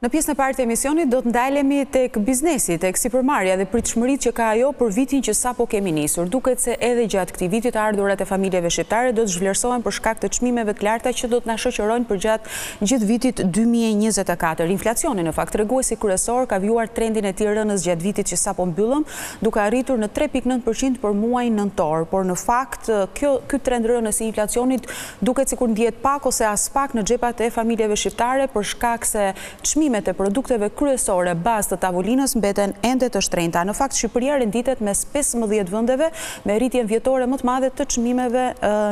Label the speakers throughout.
Speaker 1: Në pjesën e parë të emisionit do të ndalemi tek biznesi, tek sipërmarrja dhe pritshmëritë që ka ajo për vitin që sapo kemi nisur. Duket se edhe gjatë këtij viti të ardhurat e familjeve shqiptare do të zhvlerësohen për shkak të çmimeve të larta që do të na shoqërojnë përgjatë Gjithë vitit dy mijë e njëzet e katër, inflacioni, në fakt, treguesi kryesor, ka vijuar trendin e tij rënës gjatë vitit që sapo mbyllëm, duke arritur në tre pikë nëntë përqind për muajin nëntor, por në fakt, kjo, ky trend rënës i inflacionit duket sikur ndihet pak ose aspak në xhepat e familjeve shqiptare për shkak se çmimet e produkteve kryesore bazë të tavolinës mbeten ende të shtrenjta. Në fakt, Shqipëria renditet mes pesëmbëdhjetë vendeve me rritjen vjetore më të madhe të çmimeve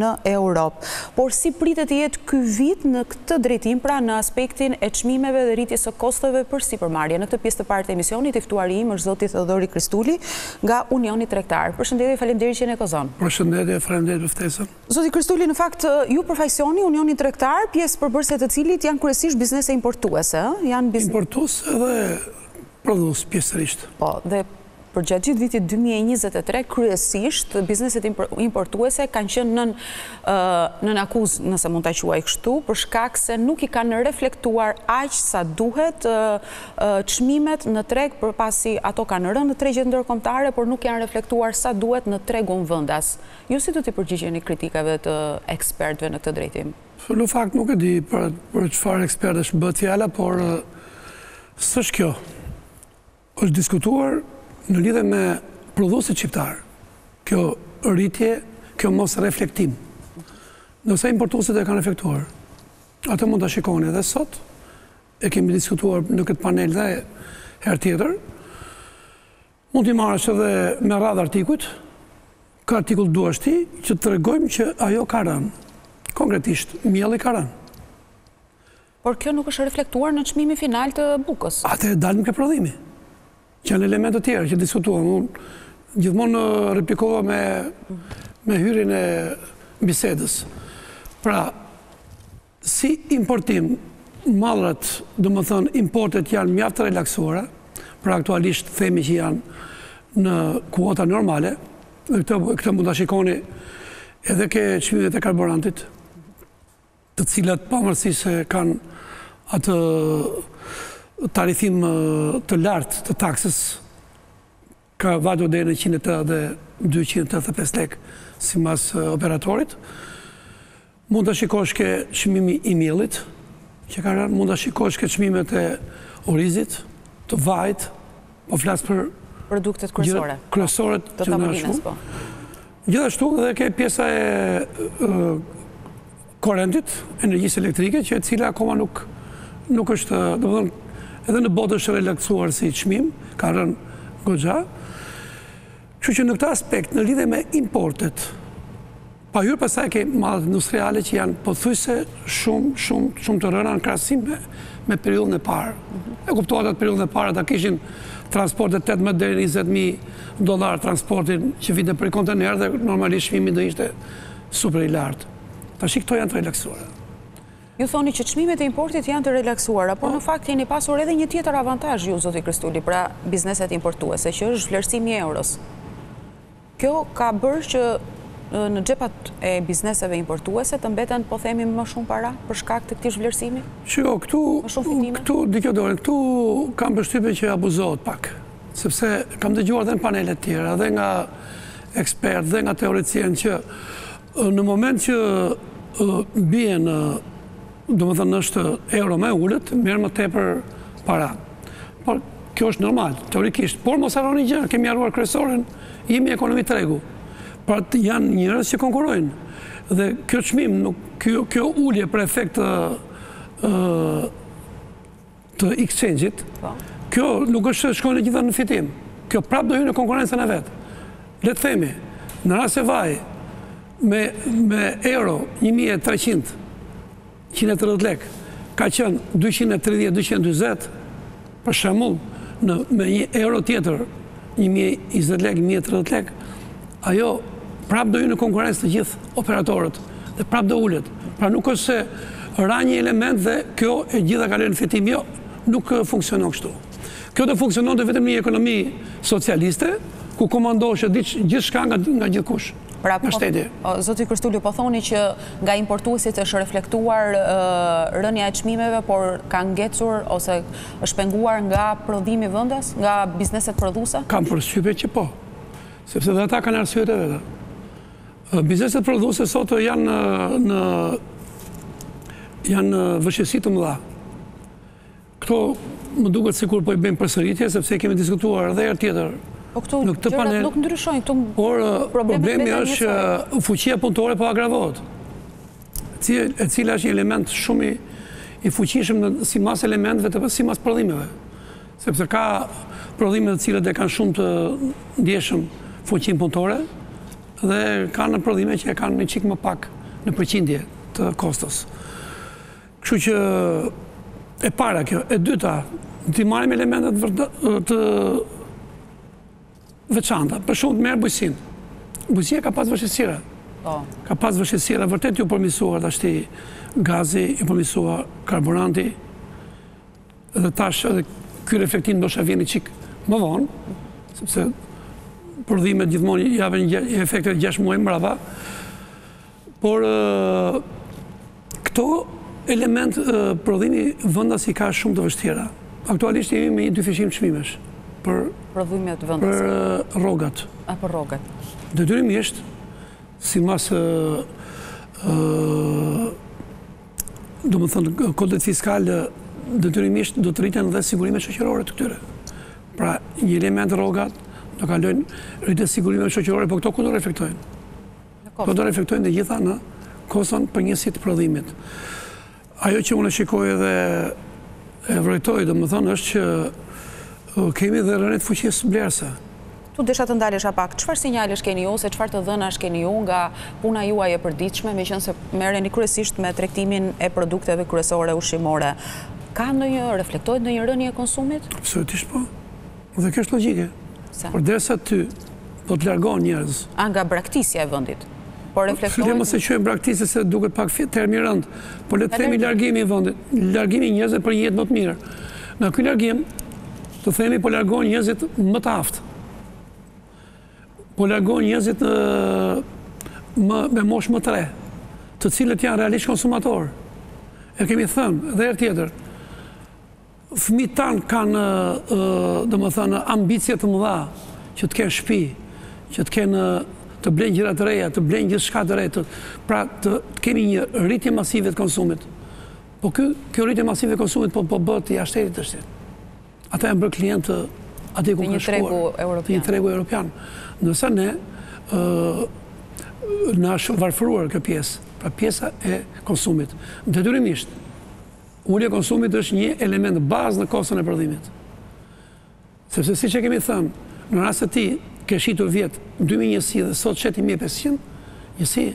Speaker 1: në Europë. Por si pritet të jetë ky vit në këtë drejtim, pra në aspektin e çmimeve dhe rritjes së kostove për sipërmarrje? Në këtë pjesë të parë të emisionit, i ftuari im është zoti Thodhori Kristuli nga Unioni Tregtar. Përshëndetje, faleminderit që jeni në Kozon.
Speaker 2: Përshëndetje, faleminderit për ftesën.
Speaker 1: Zoti Kristuli, në fakt ju përfaqësoni Unionin Tregtar, pjesë përbërëse të cilit janë kryesisht biznese importuese, ëh? Janë bizn-.
Speaker 2: Importuese dhe prodhues pjesërisht.
Speaker 1: Po, dhe përgjatë gjithë vitit dy mijë e njëzet e tre, kryesisht bizneset importuese kanë qenë nën nën akuzë, nëse mund ta quaj kështu, për shkak se nuk i kanë reflektuar aq sa duhet çmimet në treg, pasi ato kanë rënë në tregjet ndërkombëtare, por nuk janë reflektuar sa duhet në tregun vendas. Ju si do t'i përgjigjeni kritikave të ekspertëve në këtë drejtim?
Speaker 2: Në fakt nuk e di për çfarë ekspertësh bëhet fjala, por s'është kjo. Është diskutuar në lidhje me prodhuesit shqiptarë kjo rritje, kjo mosreflektim. Ndërsa importuesit e kanë reflektuar. Atë mund ta shikoni edhe sot, e kemi diskutuar në këtë panel dhe herë tjetër. Mund t'i marrësh edhe me radhë artikujt, kë artikull të duash ti, që të tregojmë që ajo ka rënë. Konkretisht, mielli ka rënë.
Speaker 1: Por kjo nuk është reflektuar në çmimin final të bukës.
Speaker 2: Aty dalim ke prodhimi. Që janë elementë të tjerë që diskutuam. Unë gjithmonë replikova me, me hyrjen e bisedës. Pra, Si importim, mallrat, domethënë importet janë mjaft të relaksuara, pra aktualisht themi që janë në kuota normale, dhe këtë, këtë mund ta shikoni edhe ke çmimet e karburantit, të cilat pavarësisht se kanë atë tarifim të lartë të taksës, Ka vajtur deri në qind e tetëdhjetë e dy, qind e tetëdhjetë e pesë lekë sipas operatorit. Mund ta shikosh ke çmimi i miellit që ka rënë, mund ta shikosh ke çmimi i orizit, të vajit, po flas për
Speaker 1: produktet kryesore.
Speaker 2: Kryesoret
Speaker 1: të tavolinës po.
Speaker 2: Gjithashtu dhe ke pjesa e korentit, energjisë elektrike, që e cila akoma nuk nuk është, domethënë edhe në botë është relaksuar si çmim, ka rënë goxha. Kështu që në këtë aspekt, në lidhe me importet, pa hyrë pastaj ke mallrat industriale që janë pothuajse shumë, shumë, shumë të rëna në krahasim me, me periudhën e parë. E kuptuat atë periudhën e parë, ata kishin transportet 18 deri 20.000 dollarë transportin që vinte për kontejnerë dhe normalisht çmimi do ishte super i lartë. Tashi këto janë të relaksuara.
Speaker 1: Ju thoni që çmimet e importit janë të relaksuara, por po. në fakt keni pasur edhe një tjetër avantazh ju, Zoti Kristulli, pra bizneset importuese, që është zhvlerësimi i euros. Kjo ka bërë që në xhepat e bizneseve importuese të mbeten po themi më shumë para për shkak të këtij zhvlerësimi?
Speaker 2: Shiko, këtu, këtu, dëgjo Dorë, këtu kam përshtypje që abuzohet pak. Sepse kam dëgjuar dhe në panele të tjera, dhe nga ekspertë, dhe nga teoricienë, që në moment që bie në, domethënë, është euro më e ulët, merr më tepër para. Por, kjo është normal, teorikisht. Por, mos harroni një gjë, kemi harruar kryesoren, jemi ekonomi tregu. Pra, janë njerëz që konkurrojnë. Dhe ky çmim, kjo ulje për efekt të exchange-it, kjo nuk është se shkon e gjitha në fitim. Kjo prapë do hyjë në konkurrencën e vet. Le të themi, në rast se vaji, me euro 1300, 130 lek, ka qenë 230-220, për shembull, me një euro tjetër, 1020 lek, 1030 lek, Ajo prapë do hyjë në konkurrencë të gjithë operatorët dhe prapë do ulet. Pra nuk është se ra një element dhe kjo e gjitha kalon në fitim, jo, nuk funksionon kështu. Kjo do funksiononte vetëm në një ekonomi socialiste, ku komandohesh gjithçka nga gjithkush, pra, nga po, shteti.
Speaker 1: Zoti Kristulli, po thoni që nga importuesit është reflektuar rënia e çmimeve, por ka ngecur ose është penguar nga prodhimi vendas, nga bizneset prodhuese?
Speaker 2: Kam përshtypje që po. Sepse dhe ata kanë arsyet e veta. Bizneset prodhuese sot janë në janë vështirësi të mëdha. Këto më duket sikur po i bëjmë përsëritje sepse i kemi diskutuar edhe herë tjetër.
Speaker 1: Po këtu gjërat nuk ndryshojnë, këtu
Speaker 2: por problemi është fuqia punëtore po agravohet. E cila është një element shumë i fuqishëm simas elementeve të, simas prodhimeve. Sepse ka prodhime të cilat e kanë shumë të ndjeshëm fuqinë punëtore dhe kanë prodhime që e kanë një çik më pak në përqindje të kostos. Kështu që e para kjo, e dyta, t'i marrim elementet të veçanta, për shembull të marrim bujqësinë. Bujqësia ka pas vështësira. Po. Ka pas vështësira, vërtet u përmirësua tashti gazi, u përmirësua karburanti, Dhe tash edhe ky reflektim ndoshta vjen një çik më vonë, sepse prodhimet gjithmonë japin një efekt 6 muaj mbrapa. Por këto element prodhimi vendas i ka shumë të vështira. Aktualisht jemi me një dyfishim çmimesh për prodhimet
Speaker 1: vendas për rrogat.
Speaker 2: A për rrogat. Detyrimisht sipas Domethënë, kodit fiskal detyrimisht do të rriten dhe sigurimet shoqërore të këtyre. Pra, një element rrogat do kalojnë rritje sigurime shoqërore, por këto ku do reflektojnë? Po do reflektojnë të gjitha në koston për njësi të prodhimit. Ajo që unë shikoj edhe e vrojtoj, domethënë, është që kemi dhe rënie të fuqisë blerëse.
Speaker 1: Këtu desha të ndalesha pak, çfarë sinjalesh keni ju ose çfarë të dhënash keni ju nga puna juaj e përditshme, meqenëse merreni kryesisht me tregtimin e produkteve kryesore ushqimore? Ka ndonjë, reflektohet ndonjë rënie e konsumit?
Speaker 2: Absolutisht po. Dhe kjo është logjike. Pse? Përderisa aty do të largohen njerëz.
Speaker 1: A nga braktisja e vendit? Po reflektohet?
Speaker 2: Le të mos e quajmë braktisje se duket pak term i rëndë, por le të themi largimi i vendit, largimi i njerëzve për një jetë më të mirë. Nga ky largim Të themi po largohen njerëzit më të aftë. Po largohen njerëzit më me moshë më të re, të cilët janë realisht konsumatorë. E kemi thënë dhe herë tjetër. Fëmijët tanë kanë, domethënë, ambicie të mëdha që të kenë shtëpi, që të kenë të blenë gjëra të reja, të blenë gjithçka të re, pra të kemi një rritje masive të konsumit. Po ky, kjo rritje masive e konsumit po po bëhet jashtë shtetit tash. Ata janë bërë klientë atje ku kanë shkuar. Të një tregu europian. Të një tregu europian. Ndërsa ne ë na është varfëruar kjo pjesë, pra pjesa e konsumit. Detyrimisht, ulja e konsumit është një element bazë në koston e prodhimit. Sepse siç e kemi thënë, në rast se ti ke shitur vjet dy mijë njësi dhe sot shet një mijë e pesëqind njësi,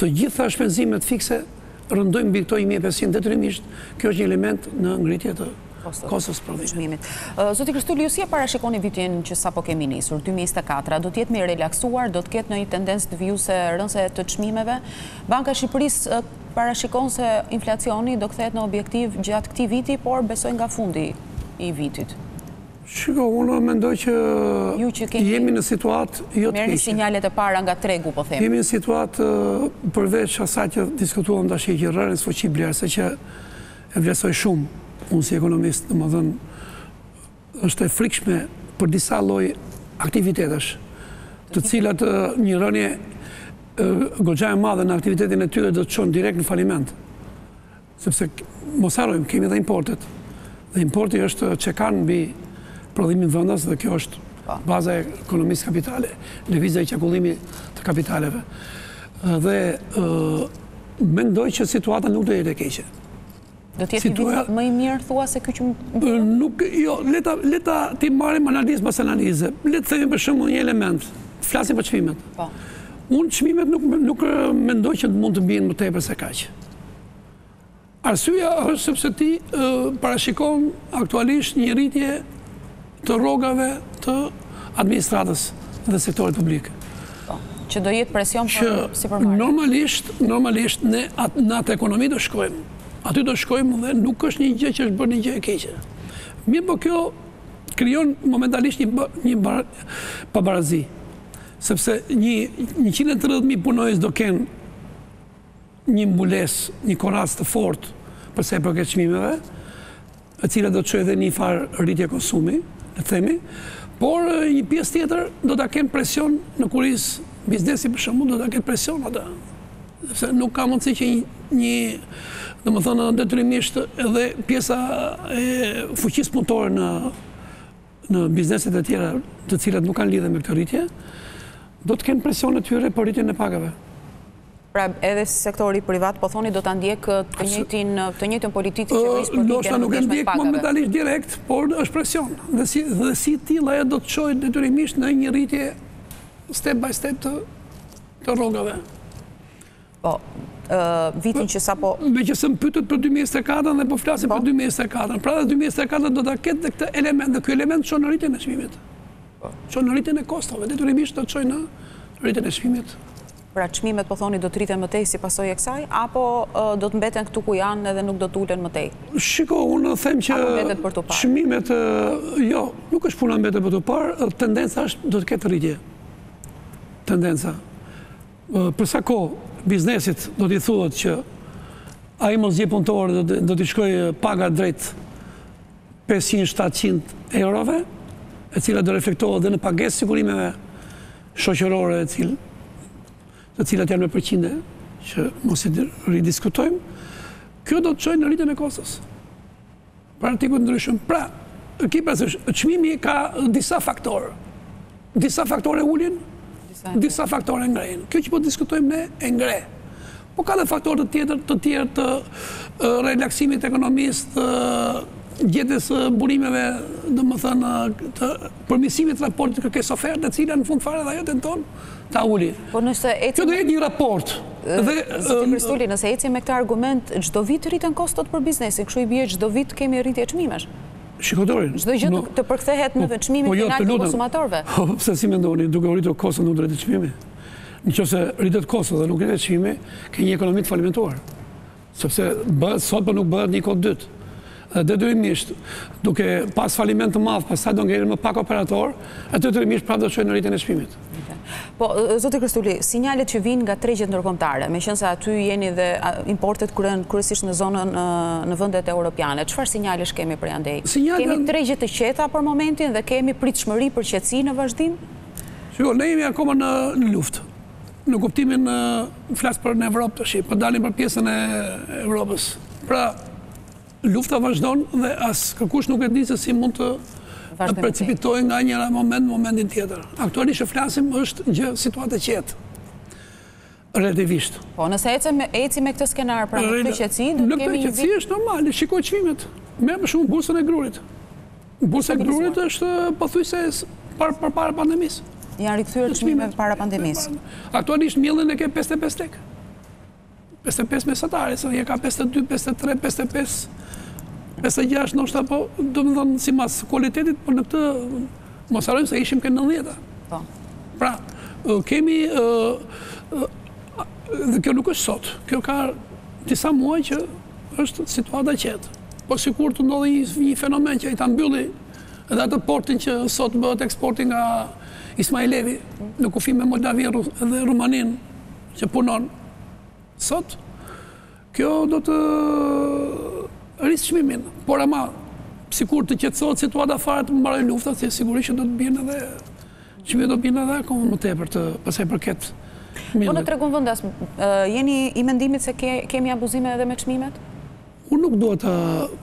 Speaker 2: të gjitha shpenzimet fikse rëndojnë mbi këto një mijë e pesëqind detyrimisht, kjo është një element në ngritje të kostos së prodhimit.
Speaker 1: Zoti Kristulli, ju si e parashikoni vitin që sapo kemi nisur, dy mijë e njëzet e katër, a do të jetë më i relaksuar, do të ketë ndonjë tendencë të vijojë rënëse të çmimeve? Banka e Shqipërisë parashikon se inflacioni do kthehet në objektiv gjatë këtij viti, por besoj nga fundi i vitit?
Speaker 2: Shiko, unë mendoj që jemi në situatë jo të
Speaker 1: keqe. Merrni sinjalet e para nga tregu, po them.
Speaker 2: Jemi në situatë përveç asaj që diskutuam tash që ka rënë fuqia blerëse që e vlerësoj shumë unë si ekonomist, domethënë Është e frikshme për disa lloj aktivitetesh, të cilat një rënie goxha e madhe në aktivitetin e tyre do t'i çojë direkt në faliment. Sepse mos harrojmë, kemi dhe importet. Dhe importi është që kanë mbi prodhimin vendas dhe kjo është po. baza e ekonomisë kapitale, lëvizja e qarkullimit të kapitaleve. Dhe mendoj që situata nuk do jetë e keqe.
Speaker 1: Do të jetë një vit më i mirë thua se ky që më
Speaker 2: Nuk, jo, le ta le ta t'i marrim analizë pas analize. Le të themi për shembull një element. Flasim për çmimet. Po. Unë çmimet nuk nuk mendoj që mund të bien më tepër se kaq. Arsyeja është sepse ti parashikon aktualisht një rritje të rrogave të administratës dhe sektorit publik.
Speaker 1: Po, që do jetë presion për sipërmarrje.
Speaker 2: Normalisht, normalisht, në atë, në atë ekonomi do shkojmë. Aty do shkojmë dhe nuk është një gjë që është bërë një gjë e keqe. Mirëpo kjo krijon momentalisht një, një bar, pabarazi. Sepse një, 130.000 punonjës do kenë një mbulesë, një koracë të fortë për sa i përket çmimeve, e cila do të çojë edhe njëfarë rritje konsumi, le të themi, por një pjesë tjetër do ta kenë presion në kurriz, biznesi për shembull do ta ketë presion atë, sepse nuk ka mundësi që një, domethënë detyrimisht edhe pjesa e fuqisë punëtore në në bizneset e tjera të cilat nuk kanë lidhje me këtë rritje, do të kenë presionin e tyre për rritjen e pagave.
Speaker 1: Pra edhe sektori privat, po thoni do të ndjekë të njëjtën, të njëjtën politikë që vëjsh për
Speaker 2: të të nuk e ndjek momentalisht direkt, por është presion. Dhe si, dhe si i tillë do të çojë detyrimisht në një rritje step by step të, të rrogave.
Speaker 1: Po, vitin që
Speaker 2: sapo... Meqenëse më pyetët për 2024 dhe po flasim për 2024. Po. Pra dhe 2024 do të ketë dhe këtë element, dhe këtë element që në rritjen e çmimit. Po. Që në rritjen e kostove, detyrimisht të çon në rritjen e çmimit.
Speaker 1: Pra çmimet po thoni do të rriten më tej si pasojë e kësaj, apo do të mbeten këtu ku janë edhe nuk do të ulen më tej?
Speaker 2: Shiko, unë të them që çmimet, jo, nuk është puna mbetet për të parë, tendenca është do të ketë rritje. Tendenca. Për sa kohë biznesit do t'i thuhet që ai mos gjejë punëtorë dhe do t'i shkojë paga drejt 500-700 eurove, e cila do reflektohet dhe në pagesën e sigurimeve shoqërore e cila, të cilat janë me përqindje që mos i ridiskutojmë, kjo do të çojë në rritjen e kostos. Për artikuj të ndryshëm. Pra, ki parasysh, çmimi ka disa faktorë. Disa faktorë e ulin, disa faktorë e ngrenë. Kjo që po diskutojmë ne e ngre. Po ka dhe faktorë të tjerë të tjerë të relaksimit të ekonomisë, të gjetjes së burimeve, domethënë, të Përmirësimit të raportit kërkesë ofertë e cila në fund fare dhe ajo tenton ta uli.
Speaker 1: Po nëse ecim
Speaker 2: Kjo do jetë një raport.
Speaker 1: Zoti Kristuli, nëse ecim me këtë argument, çdo vit rriten kostot për biznesin, kështu i bie çdo vit kemi rritje çmimesh.
Speaker 2: Shiko tani.
Speaker 1: Çdo gjë të, të përkthehet në po, çmimin po, jo, final të konsumatorëve.
Speaker 2: Po, pse si mendoni, duke u rritur kostot nuk rritet çmimi? Nëse rritet kosto dhe nuk rritet çmimi, ke një ekonomi të falimentuar. Sepse bëhet sot, por nuk bëhet një kohë të dytë. Dhe detyrimisht, duke pas faliment të madh, pastaj do ngelin më pak operatorë, e detyrimisht prapë do çojë në rritjen e çmimit.
Speaker 1: Po, zoti Kristuli, sinjalet që vijnë nga tregjet ndërkombëtare, meqenëse aty jeni dhe importet kryhen kryesisht në zonën në vendet europiane, çfarë sinjalesh kemi prej andej? Kemi tregje të qeta për momentin dhe kemi pritshmëri për qetësi në vazhdim?
Speaker 2: Shiko, ne jemi akoma në luftë. Në kuptimin, unë flas për në Evropë tashi, por po dalim për pjesën e Evropës. Pra, lufta vazhdon dhe as kërkush nuk e di se si mund të precipitojë nga njëri moment në momentin tjetër. Aktualisht që flasim është një situatë e qetë. Relativisht.
Speaker 1: Po, nëse ecim me këtë skenar, pra në këtë
Speaker 2: qetësi, në këtë qetësi është normal, shiko çmimet, merr më shumë bursën e grurit. Bursa e grurit është pothuajse përpara pandemisë.
Speaker 1: Janë rikthyer çmimet para pandemisë.
Speaker 2: Aktualisht miellin e ke 55 lek. 55 mesatare, se e ka 52, 53, 55, 56, nëse është apo, domethënë simbas kualitetit, por po në këtë, mos harrojmë se ishim te nëntëdhjeta. Po. Pra, kemi, dhe kjo nuk është sot, kjo ka disa muaj që Është situatë e qetë. Po sikur të ndodhi një fenomen që ai ta mbylli edhe atë portin që sot bëhet eksporti nga Ismailevi në kufi me Moldavinë dhe Rumaninë që punon sot, kjo do të rrisë çmimin. Por ama sikur të qetësohet situata fare të mbarojë lufta, sigurisht që do të bien edhe Që do bien dhe akoma më tepër për sa i përket miellit.
Speaker 1: Po në tregun vendas, jeni i mendimit se kemi abuzime edhe me çmimet?
Speaker 2: Unë nuk do të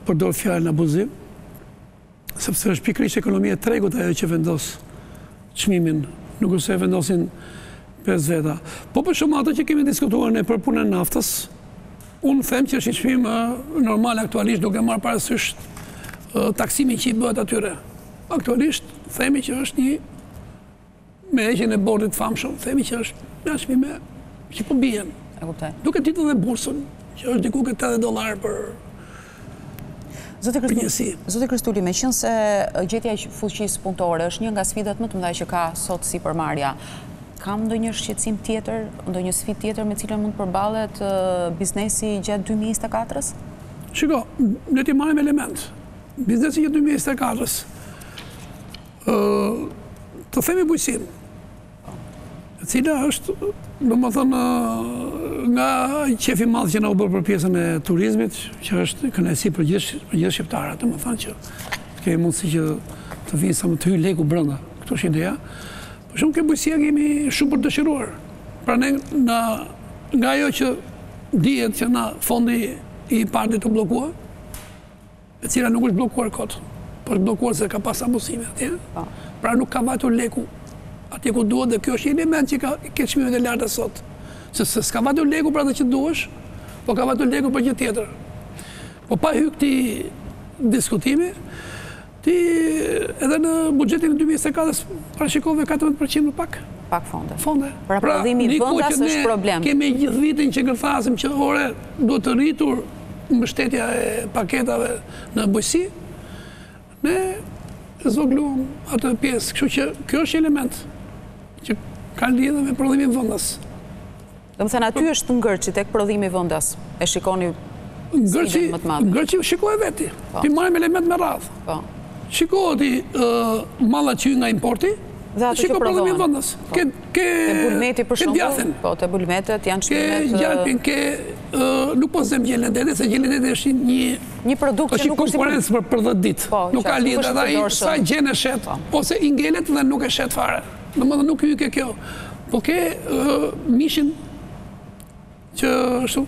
Speaker 2: përdor fjalën abuzim, sepse është pikërisht ekonomia e tregut ajo që vendos çmimin, nuk është se e vendosin 5 veta. Po për shembull ato që kemi diskutuar ne për punën e naftës, unë them që është një çmim normal aktualisht duke marrë parasysh taksimin që i bëhet atyre. Aktualisht themi që është një me heqjen e bordit të famshëm, themi që është nga çmimet që po bien. E kuptoj. Duke ditur dhe bursën, që është diku te 80 dolarë për
Speaker 1: për njësi. Zoti Kristulli, meqenëse gjetja i fuqisë punëtore është një nga sfidat më të mëdha që ka sot sipërmarrja, ka ndonjë shqetësim tjetër, ndonjë sfidë tjetër me të cilën mund përballet biznesi gjatë 2024-ës?
Speaker 2: Shiko, ne t'i marrim elementet, Biznesi gjatë 2024-ës, të themi bujqësinë, e cila është, domethënë, nga qejfi i madh që na u bë për pjesën e turizmit, që është kënaqësi për gjithë shqiptarët, domethënë që kemi mundësi që të vijnë sa më të hyjë leku brenda, kjo është ideja, për shembull ke bujqësia kemi shumë për të dëshiruar, pra ne nga ajo që dihet që na fondi i IPARD-it u bllokua, e cila nuk është bllokuar kot, po është bllokuar se ka pas abuzime atje, po. pra nuk ka vajtur leku atje ku duhet dhe kjo është një element që ka këto çmime të larta sot, se se s'ka vajtur leku për atë që duhesh, po ka vajtur leku për një tjetër. Po pa hy këtij diskutimi, ti edhe në buxhetin e 2024 po shikove 14% më pak.
Speaker 1: Pak fonde.
Speaker 2: Fonde.
Speaker 1: Pra, pra prodhimi vendas është problem.
Speaker 2: Kemi gjithë vitin që gërthasim që ore duhet rritur mbështetja e paketave në bujqësi, ne zvogëluam atë pjesë, kështu që kjo është një element që ka lidhje me
Speaker 1: prodhimin vendas. Domethënë aty është ngërçi tek prodhimi vendas. E shikoni
Speaker 2: ngërçin më të madh. Ngërçin shikoje vetë. Po. T'i marrim elementet me radhë. Po. Shikohet ai mall që nga importi.
Speaker 1: Dhe atë që prodhon.
Speaker 2: Shikoj prodhimin vendas. Po. Ke
Speaker 1: bulmeti për shembull, po të bulmetet janë
Speaker 2: çmimet. Ke gjalpin, ke nuk po zë gjelin e detit, se gjeli e detit është një
Speaker 1: një produkt që nuk
Speaker 2: është konkurrencë për për 10 ditë. Po, nuk ka lidhje edhe ai sa e gjen e shet po. ose i ngelet dhe nuk e shet fare. Domethënë nuk hyj ke kjo. Po ke mishin që
Speaker 1: ashtu